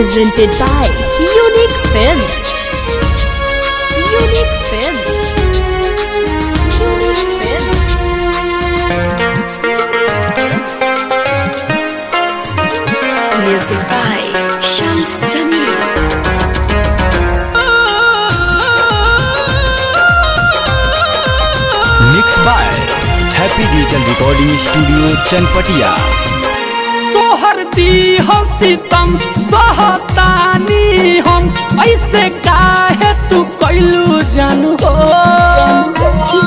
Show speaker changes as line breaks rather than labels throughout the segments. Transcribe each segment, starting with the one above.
presented by Unique Films. Unique Films. Unique Films. Music by Shams Jamil.
Mixed by Happy Digital Recording Studio Chanpatia.
तोहर दी हम सितम, सहतानी हम। ऐसे काहे तू कैलू जानू हो?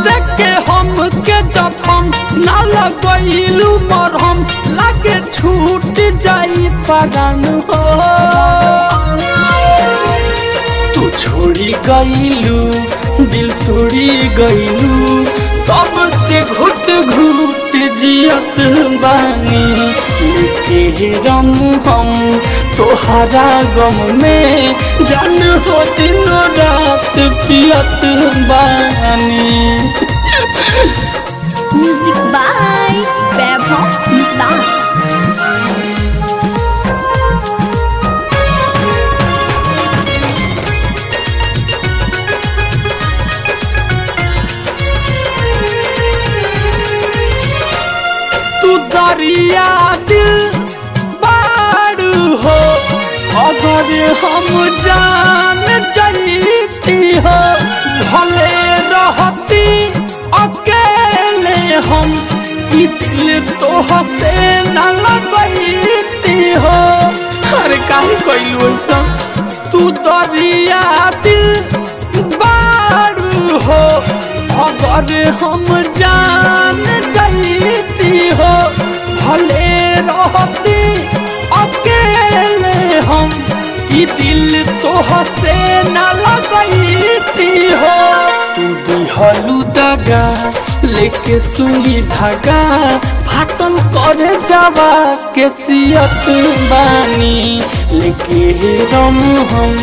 देख के हम के जखम ना लगैलू मरहम, लागे छूट जाई परान हो। तू छोड़ी गईलू दिल तोड़ी गईलू तब से घुट घुट जियत बानी। के रम हम तोहरा गम में जान हो दिन रात पियत बानी
by Vaibhav Nissan.
तू दरिया दिल अगर हम जान जाती हो, भले रहती, अकेले हम दिल तो हसे न लगती हो। अरे काहे कइलू तू दरिया दिल बारू हो। अगर हम जान ई दिल तो हसे न लगती हो तू दिहलू दगा लेके सुई धागा फाटल करे जावा के सियत बानी लेके रम हम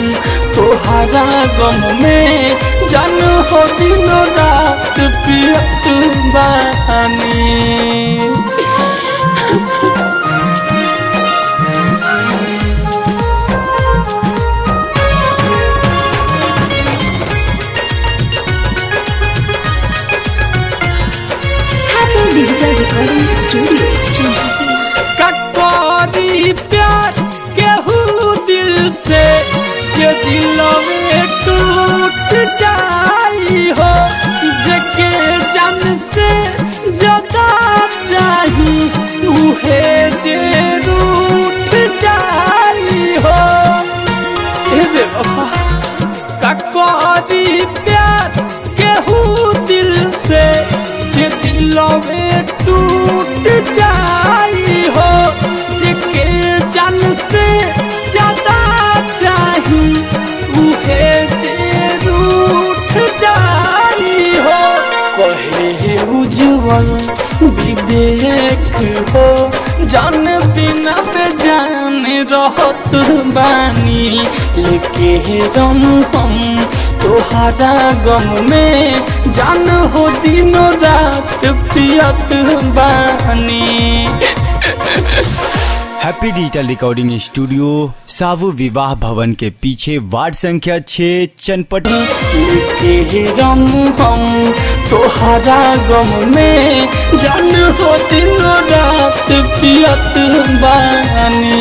तोहरा गम में जन हो दिन रात पियत बानी
Digital Recording Studio, Chennai.
में टूट जाई हो जेके जन से ज़्यादा चाही, उहे जे रूठ जाई हो। कहे उज्जवल, विवेक हो, जान बिना बेजान रहत बानी, लेके रम हम तोहरा गम में जान हो दिनो रात पियत बानी
हैप्पी डिजिटल रिकॉर्डिंग स्टूडियो सावु विवाह भवन के पीछे वार्ड संख्या 6 चनपटी।
रम हम तोहरा गम में जान हो दिन रात पियत बानी